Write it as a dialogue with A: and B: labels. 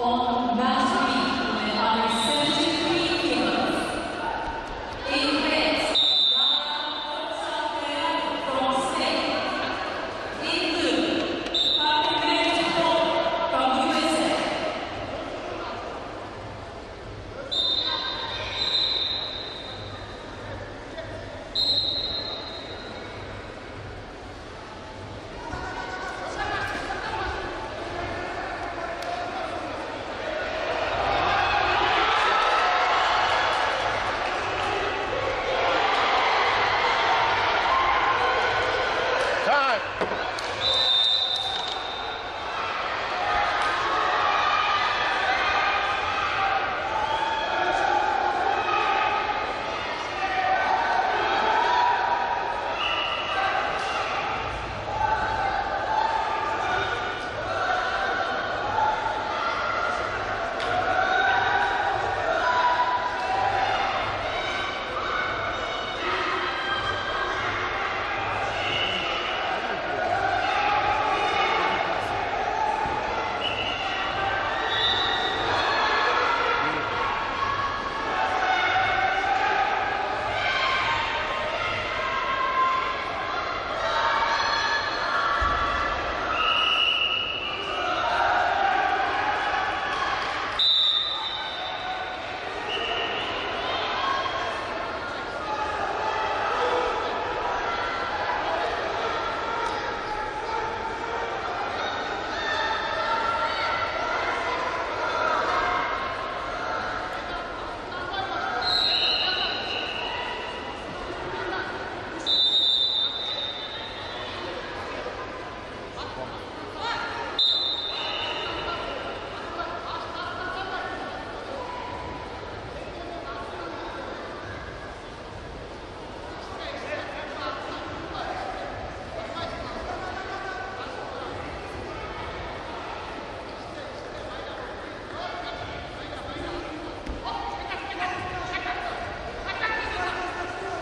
A: Oh.